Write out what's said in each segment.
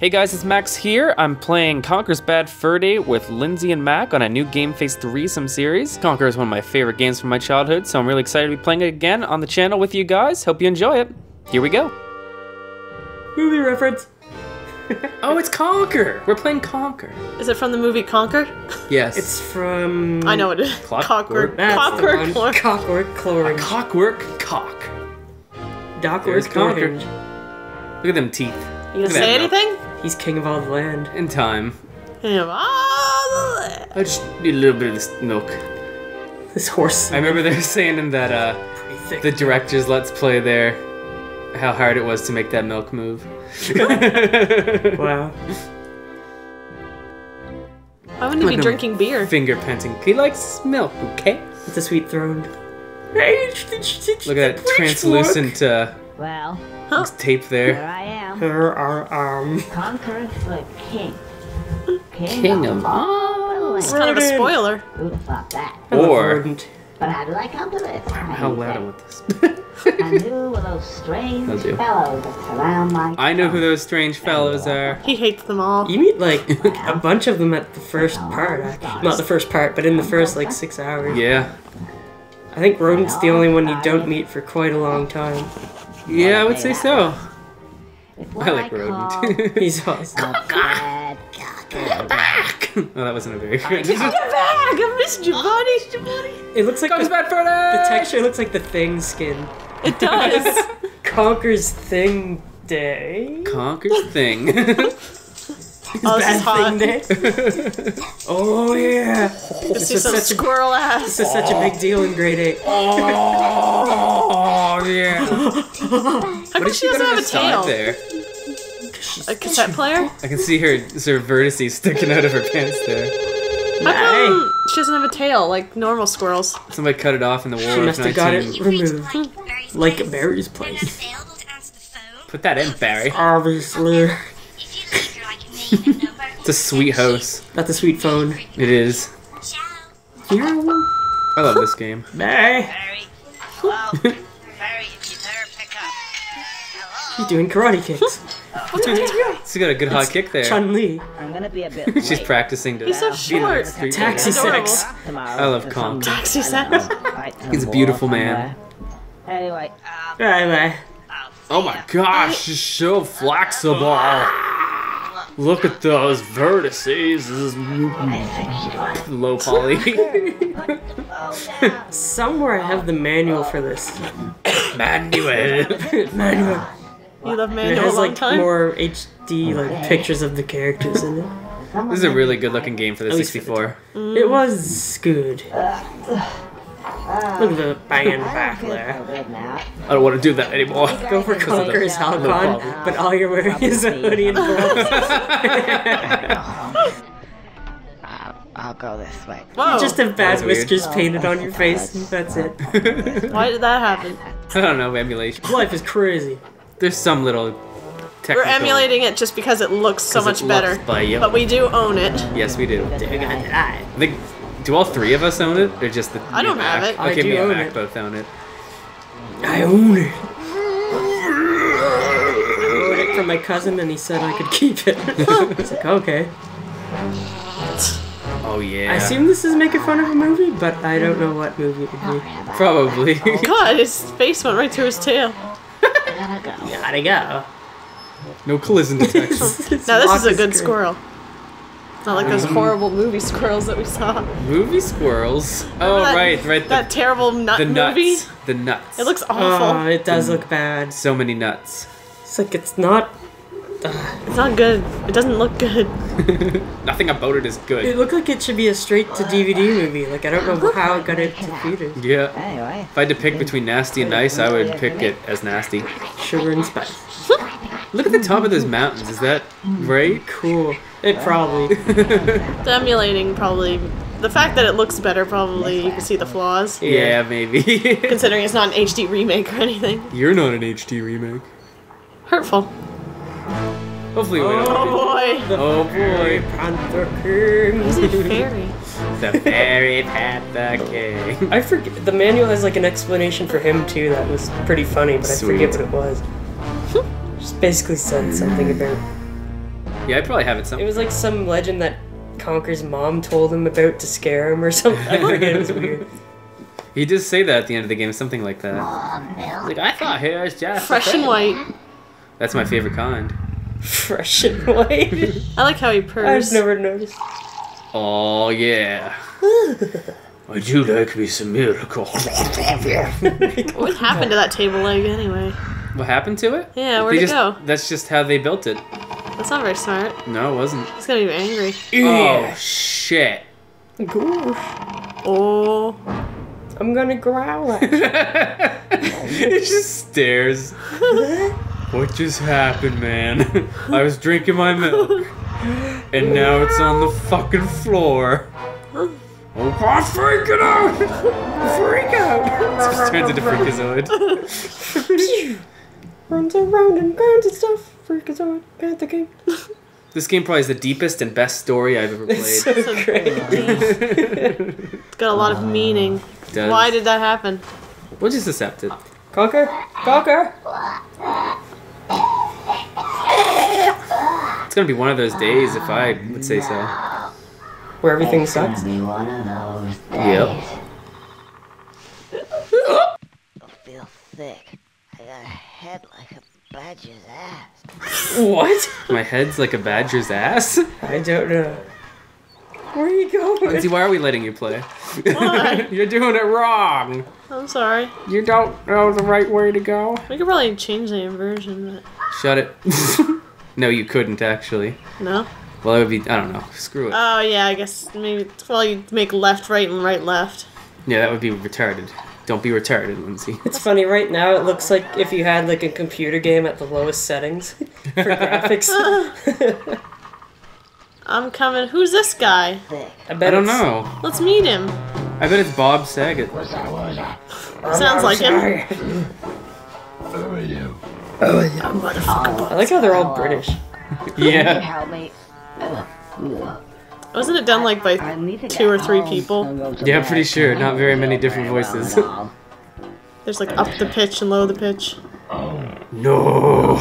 Hey guys, it's Max here. I'm playing Conker's Bad Fur Day with Lindsay and Mack on a new Game Face threesome series. Conker is one of my favorite games from my childhood, so I'm really excited to be playing it again on the channel with you guys. Hope you enjoy it. Here we go. Movie reference. Oh, it's Conker! We're playing Conker. Is it from the movie Conquer? Yes. It's from. I know it is. Clockwork. Clockwork. That's Clockwork. the one. Clockwork. Cockwork Cloring. Cockwork Cock. Dockwork Conker. Conker. Look at them teeth. You gonna say that milk. anything? He's king of all the land. In time. Yeah, ah, I just need a little bit of this milk. This horse. I remember they were saying in that uh, the director's Let's Play there how hard it was to make that milk move. Wow. Why wouldn't he be drinking beer? Finger painting. He likes milk, okay? It's a sweet throne. Look at that translucent uh, Well, tape here there. I am, Her our um. conqueror the king. King, King of all It's kind of a spoiler. Who'd have thought that? Or- rodent. But how did I come to this? How loud I want this. I knew those strange fellows that surround my I know who those strange fellows are. He hates them all. You meet like a bunch of them at the first part. Actually. Not the first part, but in the first like six hours. Yeah. I think rodent's the only one you don't meet for quite a long time. Yeah, I would say so. What I like call rodent. He's awesome. a bad oh, that wasn't a very good. Get back! I missed you, buddy. It looks like Comes the, bad for the texture looks like the thing skin. It does. Conquers thing day. Conquers thing. oh, this is hot. Thing oh yeah. Let's see is some such a- squirrel ass. This is such a big deal in grade eight. oh Oh, yeah. How come she doesn't have a tail? there? A cassette player? I can see her her vertices sticking out of her pants there. How come she doesn't have a tail like normal squirrels? Somebody cut it off in the war She of must have got it removed. Like Berri's place. Put that in, Berri. Obviously. It's a sweet house. That's a sweet phone. It is. Yeah. I love this game. Berri. Berri. Hello? She's Hello? doing karate kicks. She's got a good hot kick there. Chun Li. I'm gonna be a bit She's late practicing to He's so be short. street Taxi fighter. Sex. I love for Kong. Taxi reason. sex. He's a beautiful man. somewhere. Anyway, Bye bye. Oh my gosh, she's so flexible. Look at those vertices. This is low poly. Somewhere I have the manual for this. Manuel. Manual. You love It manual a has long like time? more HD like pictures of the characters in it. This is a really good looking game for the At least for the 64. It was good. Look at the banging back there. I don't want to do that anymore. Go for Conqueror's Halcon, but all you're wearing is a hoodie and gloves. I'll, I'll go this way. Whoa. Just have bad oh, was weird. whiskers painted on your face, and that's it. Why did that happen? I don't know, emulation. Life is crazy. There's some little technical... We're emulating it just because it looks so much it better. looks by you. But we do own it. Yes, we do. They're gonna die. I think... Do all three of us own it? Or just the... I don't and have Mack? it. I do me and own Mack it. both own it. I own it. I borrowed it from my cousin, and he said I could keep it. it's like okay. Oh yeah. I assume this is making fun of a movie, but I don't know what movie it would be. Probably. God, his face went right through his tail. Gotta go. Gotta go. no collision detection. Now this is a good squirrel. It's not like those um, horrible movie squirrels that we saw. Movie squirrels. Oh That- right, right. The, That terrible nut the nuts. movie. The nuts. It looks Oh, awful. it does mm. look bad. so many nuts. It's like it's not. It's not good. It doesn't look good. Nothing about it is good. It good. looked like it should be a straight to DVD movie. Like I don't know how it got into theaters. Yeah. Anyway, If I had to pick between nasty and nice, I would pick it as nasty. Sugar and spice. Look at the top of those mountains. Is that right? Cool. It probably. The emulating probably. The fact that it looks better probably you can see the flaws. Yeah, maybe. Considering it's not an HD remake or anything. You're not an HD remake. Hurtful. Hopefully we Oh don't. boy. Oh boy. Panther King. He's a fairy. The fairy Panther King. I forget. The manual has like an explanation for him too. That was pretty funny, but I forget what it was. Just basically said something about Yeah, I probably have it somewhere. It was like some legend that Conker's mom told him about to scare him or something. I forget. It was weird. He did say that at the end of the game, something like that. Like I thought hair is just Fresh and white. That's my favorite kind. Fresh and white. I like how he purrs. I purrs. just never noticed. Oh yeah. I do like me some miracle? What happened to that table leg anyway? what happened to it? Yeah, where'd They it just, go? That's just how they built it. That's not very smart. No, it wasn't. He's gonna be angry. Oh shit. Gosh. Oh. I'm gonna growl at you. it just stares. What just happened, man? I was drinking my milk, and now it's on the fucking floor. Oh God, freak it out! Freak out! Just turns into Freakazoid. Runs around and guns and stuff. Freakazoid. Panther King. This game probably is the deepest and best story I've ever played. It's played. so great. It's got a lot of meaning. Does- Why did that happen? We'll just accept it. Conker? Conker? It's gonna be one of those days if I would say so. Where everything sucks? Be one of those Yep. I feel thick. I got a head like a badger's ass. What? My head's like a badger's ass. I don't know. Where are you going? Lindsay, why are we letting you play? Why? You're doing it wrong. I'm sorry. You don't know the right way to go. We could probably change the inversion, Shut it. no, you couldn't actually. no. Well, it would be. I don't know. Screw it. Oh yeah, I guess maybe. Well, you make left, right, and right, left. yeah, that would be retarded. Don't be retarded, Lindsay. It's funny, right now it looks like if you had like a computer game at the lowest settings for graphics. I'm coming. Who's this guy? I bet I don't it's- know. Let's meet him. I bet it's Bob Saget. Sounds like him. I like how they're all British. Yeah. help me? Ugh. Ugh. Wasn't it done like by I need to two or three people? and go to Yeah, pretty sure. Not very many different voices. There's like up the pitch and low the pitch. Oh No.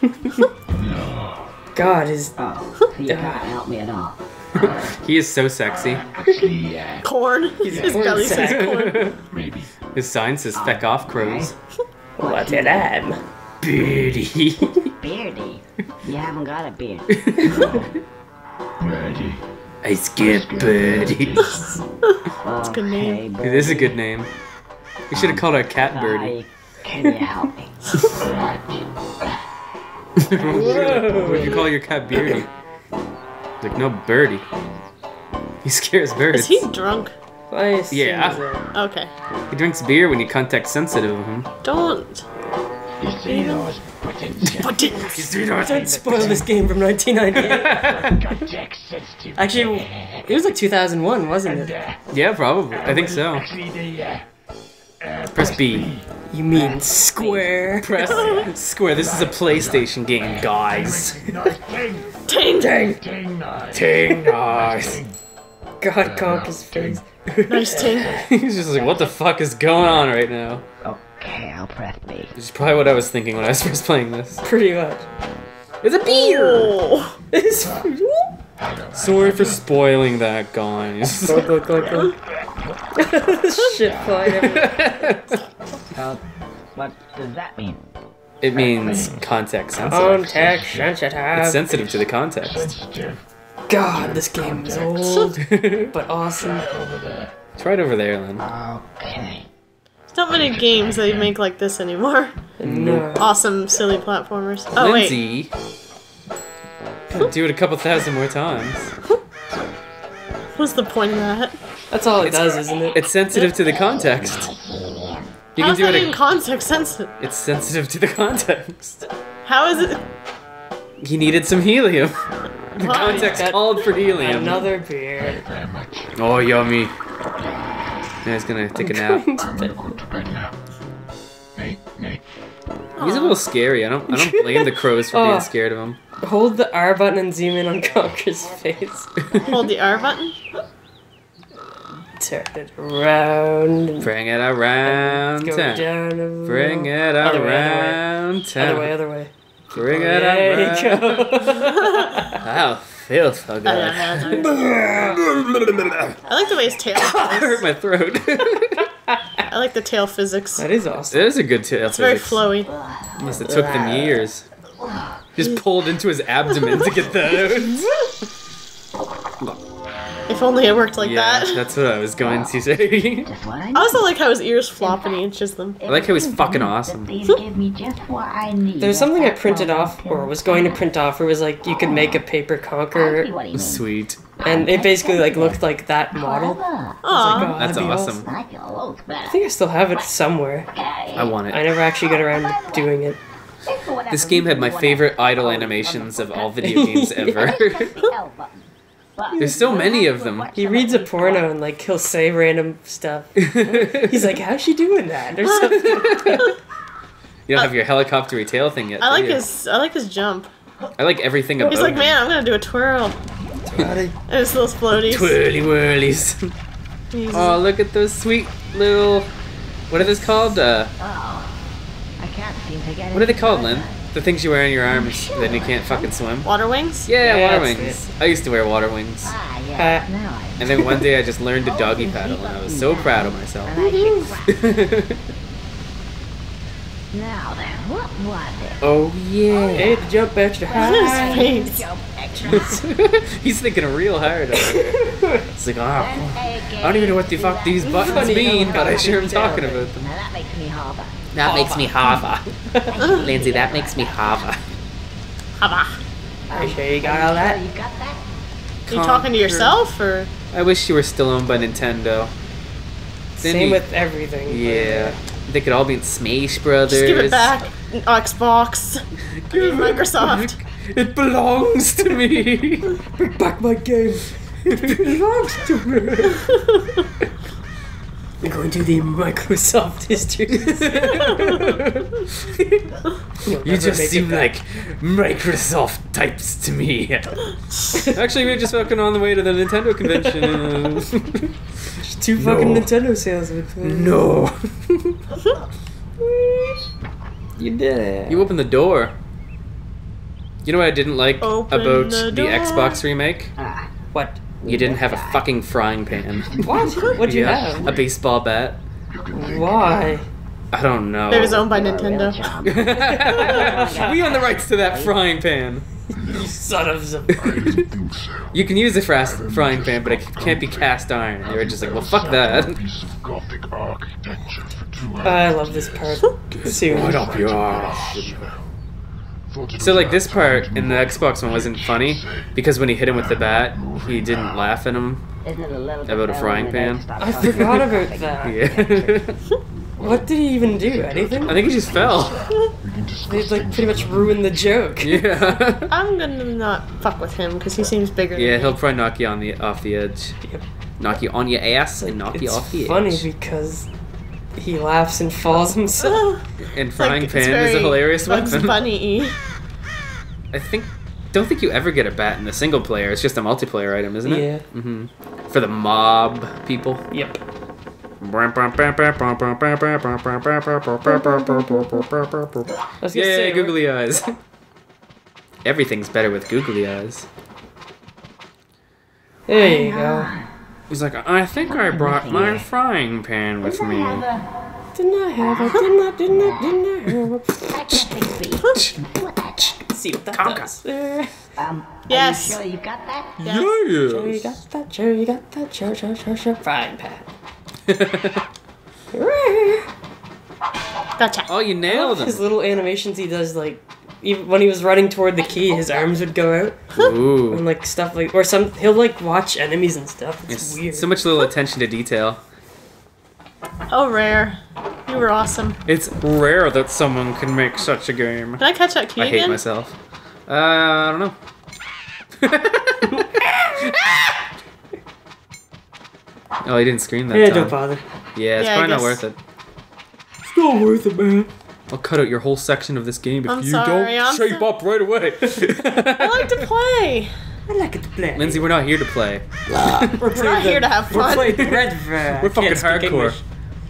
God, is Oh, you can't help me at all. He is so sexy. Corn. His corn belly says corn. His sign says "feck off, crows." what an am. Birdy. Beardy. You haven't got a beard. Birdy. I scared Birdy. That's a good name. Okay, It is a good name. We should have um, called her Cat Birdie. Can you help me? what would you call your cat Beardy? Like no Birdie. He scares birds. Is he drunk? I Yeah. Okay. He drinks beer when you contact sensitive of him. Don't. Don't spoil this game from 1998. Actually, it was like 2001, wasn't it? Yeah, probably. I think so. Press B. You mean Square? Press square. This is a PlayStation game, guys. Ting! Dang! Ting nice. God, Conker's face. Nice ting. He's just like, what the fuck is going on right now? Okay, I'll press B. Which is probably what I was thinking when I was first playing this. Pretty much. It's a beer. Oh. It's Sorry for spoiling that, guys. go, go, go, go. Shit flying everywhere. Uh, what does that mean? It means context sensitive. Contact It's sensitive. sensitive to the context. God, this game is old, but awesome. It's right over there, Lin. Okay. There's not many games they make like this anymore. No. Awesome, silly platformers. Oh wait. Lindsay. Gotta do it a couple thousand more times. What's the point of that? That's all it does, isn't it? It's sensitive to the context. You can How's do that it. in context sensitive? It's sensitive to the context. How is it? He needed some helium. The Why? context called for helium. Another beer. Oh, yummy. Now he's gonna take a nap. He's a little scary. I don't. I don't blame the crows for Oh. being scared of him. Hold the R button and zoom in on Conker's face. Hold the R button. Turn it around. Bring it around Go town. down. Bring it Other way, other way. around town. Other way, other way. Bring oh, it There you go. Wow, feels so good. I like the way his tail. I hurt my throat. I like the tail physics. that is awesome. It is a good tail. It's very flowy. Must have took them years. Just pulled into his abdomen to get those. If only it worked like yeah, that. that's what I was going to say. I I also like how his ears flop and he inches them. I like how he's fucking awesome. These give me just what I need. There's something I printed off, or was going to print off, where it was like you could make a paper I see conqueror, what he means. Sweet. and it basically like looked like that model. Clever. I was like, oh, That's that'd awesome. I feel loads better. I think I still have it somewhere. I want it. I never actually got around oh, to doing it. This game had my favorite idle oh, animations of all video games ever. There's so many of them. He reads a porno and like he'll say random stuff. He's like, "How's she doing that?" Or something. You don't have your helicopter tail thing yet. I do like you? his. I like his jump. I like everything about He's like, him. man, I'm gonna do a twirl. And his little floaties. Twirly whirlies. Oh, look at those sweet little. What are those called? Uh, I can't seem to get what are they called, Lin? The things you wear on your arms then you can't fucking swim. Water wings. Yeah, Yeah, water that's wings. I used to wear water wings. Ah, yeah. Uh, now I And then one day I just learned to doggy paddle, and I was so proud of myself. and I should. Now then, what was it? oh yeah. hey, the jump extra Look high. his face. Jump extra. He's thinking real hard. Over. It's like, oh, I don't even know what the fuck these buttons mean, but I fast sure am talking about them. Now that makes me harbour. That makes me hava. Lindsay, that makes me hava. Hava. Are you sure you got all that? You got that? You talking to yourself or? I wish you were still owned by Nintendo. Then Same you- with everything. Yeah. They could all be in Smash Brothers. Just give it back. Xbox. Give me Microsoft. It belongs to me. Bring back my game. It belongs to me. I'm going to the Microsoft history. You just seem like Microsoft types to me. Actually, we are just fucking on the way to the Nintendo convention. two fucking No. Nintendo salesmen. no. You did it. You opened the door. You know what I didn't like Open about the the. Xbox remake? Ah, what? You didn't have a fucking frying pan. What? What'd you Yeah, have? A baseball bat. Why? I don't know. It was owned by Nintendo. we own the rights to that frying pan. You son of a. You can use a fras- frying pan, but it can't be cast iron. They were just like, well, fuck that. Piece of Gothic architecture for two I love this part. Soon. What up your ass? So like this part in the Xbox one wasn't funny because when he hit him with the bat, he didn't laugh at him. Isn't a About a frying pan? I forgot about that. Yeah. What did he even do? Anything? I think he just fell. They like pretty much ruined the joke. Yeah. I'm gonna not fuck with him because he seems bigger. Yeah, than he'll me. probably knock you on the off the edge. Yep. Knock you on your ass and knock you off the edge. funny because he laughs and falls himself. And It's like- frying it's pan is a very hilarious Bugs weapon. Bunny. I think don't think you ever get a bat in the single player. It's just a multiplayer item, isn't it? Yeah. Mm-hmm. For the mob people. Yep. I was gonna Yay, say, googly eyes. Everything's better with googly eyes. There you go. He's like, I think I brought my frying pan with me. Didn't I have a? Didn't I? Didn't I? Didn't I have a? I can't think speak. See what that Conker. does. There. Um, Yes. Are you sure you got that? Sure you got that. Sure you got that. Sure, sure, sure, sure. Frying pan. Gotcha. oh, you nailed His little animations he does, like even when he was running toward the key, his arms would go out Ooh. and like stuff like, or some he'll like watch enemies and stuff. It's It's weird. so much little attention to detail. Oh, rare. You were awesome. It's rare that someone can make such a game. Can I catch that key I hate myself. Uh, I don't know. oh, he didn't scream that yeah, time. don't bother. Yeah, it's Yeah, probably not worth it. It's not worth it, man. I'll cut out your whole section of this game if I'm you sorry, don't I'm shape so- up right away. I like to play. I like it to play. Lindsay, we're not here to play. we're, not here to have fun. We're fun. playing Red Ver. We're fucking Can't hardcore.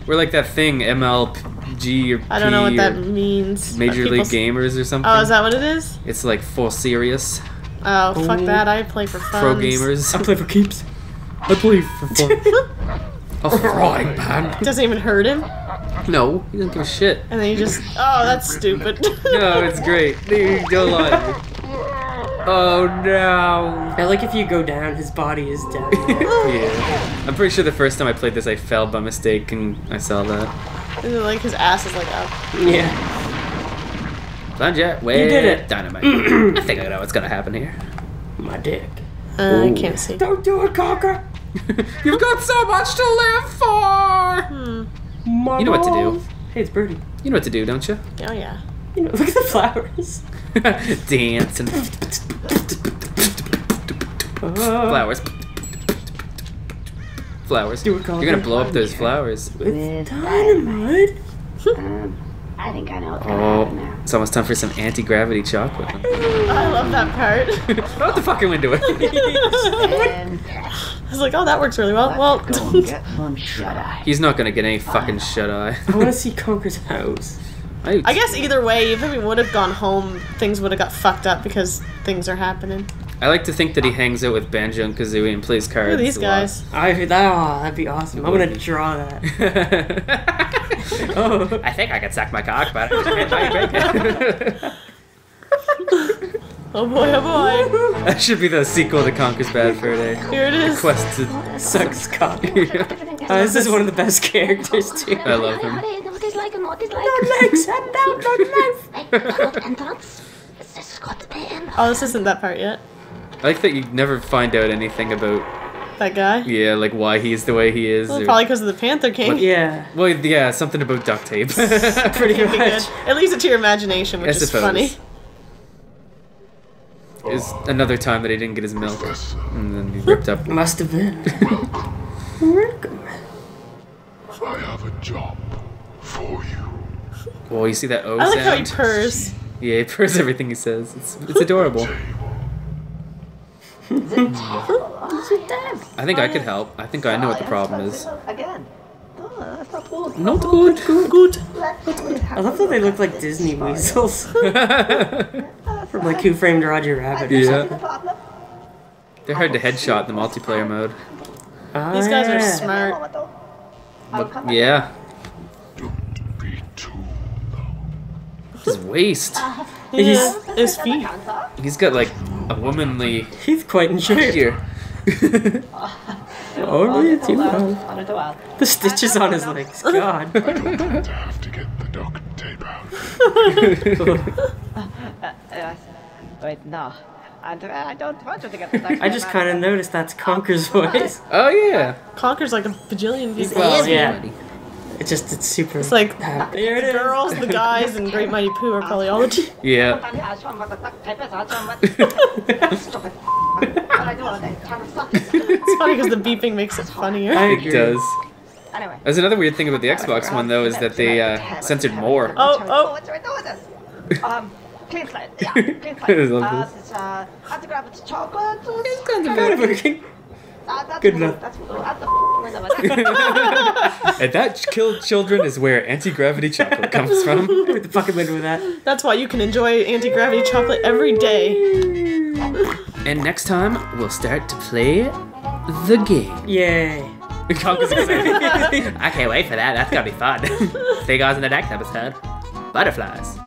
We're like that thing, ML, G or P I don't know what that means. but Major League s- Gamers or something. Oh, is that what it is? It's like for serious Oh, fuck Oh. that. I play for fun. pro gamers. I play for keeps. I play for fun. A frying pan. Doesn't even hurt him. No, he doesn't give a shit. And then you just, oh, that's stupid. No, it's great. Dude, don't lie. to me. Oh no. I like if you go down, his body is dead. Yeah. I'm pretty sure the first time I played this, I fell by mistake and I saw that. and then, like his ass is like up. yeah. Plunger, wait. You did it. Dynamite. I think I know what's gonna happen here. My dick. Uh, I can't see. Don't do it, Conker. You've got so much to live for. My You know what to do. Hey, it's Birdy. You know what to do, don't you? Oh yeah. You know, look at the flowers. Dance and Oh. flowers. Flowers. Do it, You're gonna blow up those flowers. It's dynamite. Hmm. I think I know what's gonna Oh, happen there. it's almost time for some anti-gravity chocolate. I love that part. What the fuck am I doing? And I was like, oh, that works really well. Well, go and get one shut eye. He's not gonna get any fucking shut eye. I want to see Conker's house. I guess either way, even if we would have gone home, things would have got fucked up because things are happening. I like to think that he hangs out with Banjo and Kazooie and plays cards. Look at these guys. I that oh, that'd be awesome. I'm gonna be. draw that. Oh. I think I could suck my cock, but I can't break it. Oh boy, oh boy. that should be the sequel to Conker's Bad Fur Day. Here it is. Quest to Sucks cock. Oh, this oh, is one of the best characters too. I love him. What is like and what is like? legs, head down, no legs. Not entrance. It's just got to end. Oh, this isn't that part yet. I like that you never find out anything about, That guy. yeah, like why he's the way he is. Well, or- probably because of the Panther King. Yeah, well, yeah, something about duct tape. pretty Could be good. much. It leaves it to your imagination, which I is funny. Is another time that he didn't get his milk, Professor, and then he ripped up. Must have been. Welcome. I have a job for you. Well, you see that O I like how he purrs. Yeah, he purrs everything he says. It's it's adorable. I think I could help. I think I know what the problem is. Again. Oh, that's not good. Not good. Good. I love that they look like Disney weasels from like Who Framed Roger Rabbit. Or Yeah. They're hard to headshot in the multiplayer mode. Oh, These guys are ah. smart. But yeah, Don't be too his waist. His, his feet. He's got like a womanly He's quite in shape. here. Oh, yeah, too long. On it well. The stitches on his legs. God. I don't have to get the duct tape out. Yes. Wait, no. I, uh, I don't want to get the I just kind of noticed that's Conker's voice. Oh yeah. Conker's like a bajillion people. Well, yeah. It's just, it's super. It's like there it the is. girls, the guys, and Great Mighty Poo are probably all the Yeah. It's funny because the beeping makes it funnier. I It does. Anyway. There's another weird thing about the Xbox one though is that they uh, censored more. Oh, oh. What's right with this? Um, clean slate. Yeah, clean slate. I love uh, this. It's, uh, I have to grab it chocolate. Kind of working. Uh, that's Good blue, enough. That's blue. That's the window. That's And that ch- killed children is where anti-gravity chocolate comes from. With the fucking window with that. That's why you can enjoy anti gravity chocolate every day. And next time we'll start to play the game. Yay. Conker's excited. I can't wait for that. That's gonna be fun. See you guys in the next episode. Butterflies.